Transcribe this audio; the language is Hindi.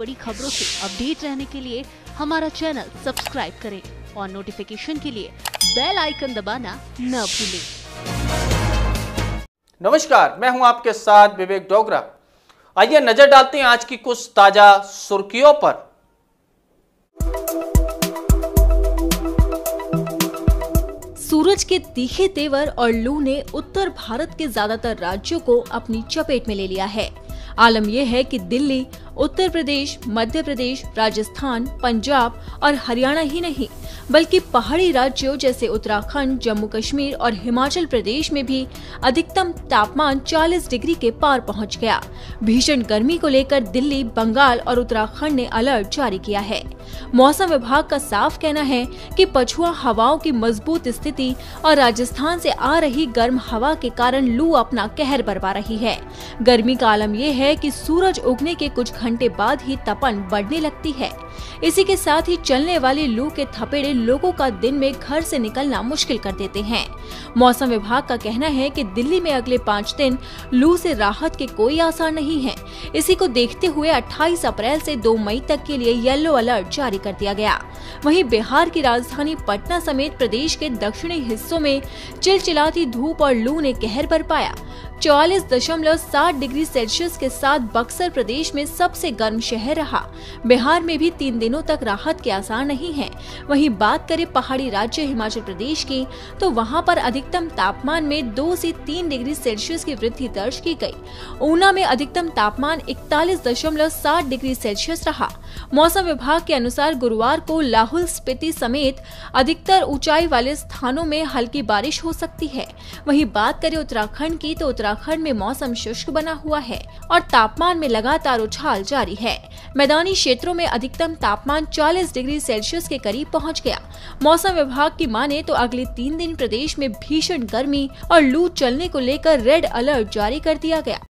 बड़ी खबरों से अपडेट रहने के लिए हमारा चैनल सब्सक्राइब करें और नोटिफिकेशन के लिए बेल आइकन दबाना न भूलें। नमस्कार मैं हूँ आपके साथ विवेक डोगरा। आइए नज़र डालते हैं आज की कुछ ताज़ा सुर्खियों पर। सूरज के तीखे तेवर और लू ने उत्तर भारत के ज़्यादातर राज्यों को अपनी चपेट में ले लिया है। आलम यह है कि दिल्ली उत्तर प्रदेश, मध्य प्रदेश, राजस्थान, पंजाब और हरियाणा ही नहीं, बल्कि पहाड़ी राज्यों जैसे उत्तराखंड, जम्मू कश्मीर और हिमाचल प्रदेश में भी अधिकतम तापमान 40 डिग्री के पार पहुँच गया। भीषण गर्मी को लेकर दिल्ली, बंगाल और उत्तराखंड ने अलर्ट जारी किया है। मौसम विभाग का साफ़ कहना है कि पछुआ हवाओं की मज़बूत स्थिति और राजस्थान से आ रही गर्म हवा के कारण लू अपना कहर बरपा रही है। गर्मी का आलम यह है कि सूरज उगने के कुछ घंटे बाद ही तपन बढ़ने लगती है। इसी के साथ ही चलने वाले लू के थपेड़े लोगों का दिन में घर से निकलना मुश्किल कर देते हैं। मौसम विभाग का कहना है कि दिल्ली में अगले पाँच दिन लू से राहत के कोई आसार नहीं है। इसी को देखते हुए 28 अप्रैल से 2 मई तक के लिए येलो अलर्ट जारी कर दिया गया। वहीं बिहार की राजधानी पटना समेत प्रदेश के दक्षिणी हिस्सों में चिलचिलाती धूप और लू ने कहर बरपाया। चौवालीस दशमलव सात डिग्री सेल्सियस के साथ बक्सर प्रदेश में सबसे गर्म शहर रहा। बिहार में भी तीन दिनों तक राहत के आसार नहीं है। वहीं बात करें पहाड़ी राज्य हिमाचल प्रदेश की तो वहाँ पर अधिकतम तापमान में दो से तीन डिग्री सेल्सियस की वृद्धि दर्ज की गई। ऊना में अधिकतम तापमान इकतालीस डिग्री सेल्सियस रहा। मौसम विभाग के अनुसार गुरुवार को लाहौल स्पीति समेत अधिकतर ऊंचाई वाले स्थानों में हल्की बारिश हो सकती है। वहीं बात करें उत्तराखंड की तो उत्तराखंड में मौसम शुष्क बना हुआ है और तापमान में लगातार उछाल जारी है। मैदानी क्षेत्रों में अधिकतम तापमान 40 डिग्री सेल्सियस के करीब पहुँच गया। मौसम विभाग की माने तो अगले तीन दिन प्रदेश में भीषण गर्मी और लू चलने को लेकर रेड अलर्ट जारी कर दिया गया।